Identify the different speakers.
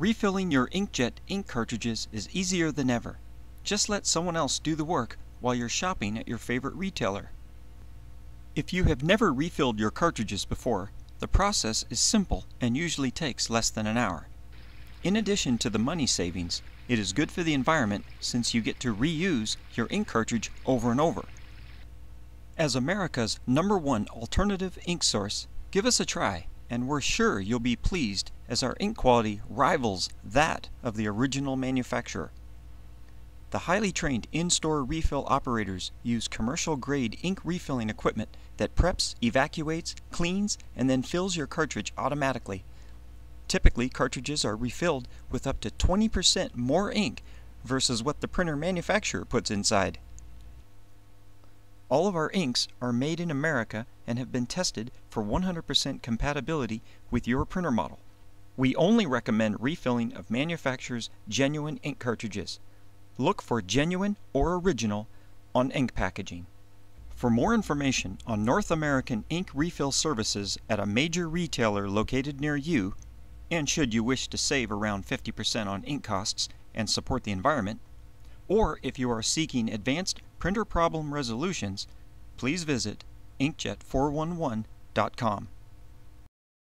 Speaker 1: Refilling your inkjet ink cartridges is easier than ever. Just let someone else do the work while you're shopping at your favorite retailer. If you have never refilled your cartridges before, the process is simple and usually takes less than an hour. In addition to the money savings, it is good for the environment since you get to reuse your ink cartridge over and over. As America's number one alternative ink source, give us a try and we're sure you'll be pleased as our ink quality rivals that of the original manufacturer. The highly trained in-store refill operators use commercial-grade ink refilling equipment that preps, evacuates, cleans, and then fills your cartridge automatically. Typically, cartridges are refilled with up to 20% more ink versus what the printer manufacturer puts inside. All of our inks are made in America and have been tested for 100% compatibility with your printer model. We only recommend refilling of manufacturer's genuine ink cartridges. Look for genuine or original on ink packaging. For more information on North American ink refill services at a major retailer located near you, and should you wish to save around 50% on ink costs and support the environment, or if you are seeking advanced printer problem resolutions, please visit inkjet411.com.